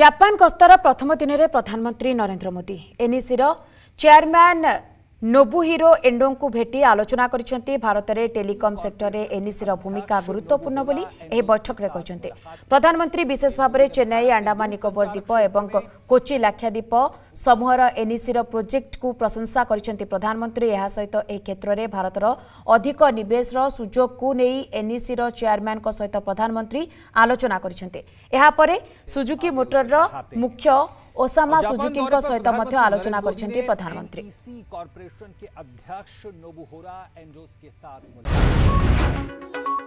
Japan ଗସ୍ତର ପ୍ରଥମ ଦିନରେ ପ୍ରଧାନମନ୍ତ୍ରୀ ନରେନ୍ଦ୍ର ମୋଦି ଏନ୍ଇସିର ଚେୟାରମ୍ୟାନ୍ ନୋବୁହିରୋ ଏଣ୍ଡୋଙ୍କୁ ଭେଟି ଆଲୋଚନା କରିଛନ୍ତି ଭାରତରେ ଟେଲିକମ୍ ସେକ୍ଟରରେ ଏନ୍ଇସିର ଭୂମିକା ଗୁରୁତ୍ୱପୂର୍ଣ୍ଣ ବୋଲି ଏହି ବୈଠକରେ କହିଛନ୍ତି ପ୍ରଧାନମନ୍ତ୍ରୀ ବିଶେଷ ଭାବରେ ଚେନ୍ନାଇ ଆଣ୍ଡାମାନ ନିକୋବର ଦ୍ୱୀପ ଏବଂ କୋଚି ଲାକ୍ଷାଦ୍ୱୀପ ସମୂହର ଏନ୍ଇସିର ପ୍ରୋଜେକ୍ଟକୁ ପ୍ରଶଂସା କରିଛନ୍ତି ପ୍ରଧାନମନ୍ତ୍ରୀ ଏହା ସହିତ ଏହି କ୍ଷେତ୍ରରେ ଭାରତର ଅଧିକ ନିବେଶର ସୁଯୋଗକୁ ନେଇ ଏନ୍ଇସିର ଚେୟାରମ୍ୟାନ୍ଙ୍କ ସହିତ ପ୍ରଧାନମନ୍ତ୍ରୀ ଆଲୋଚନା କରିଛନ୍ତି ଏହାପରେ ସୁଜୁକି ମୋଟରର ମୁଖ୍ୟ ওসামা সুজুকিঙ্ক সহিত মধ্য আলোচনা করেছেন প্রধানমন্ত্রী কর্পোরেশন কে অধ্যক্ষ নোবুহোরা এন্ডোস কে সাথ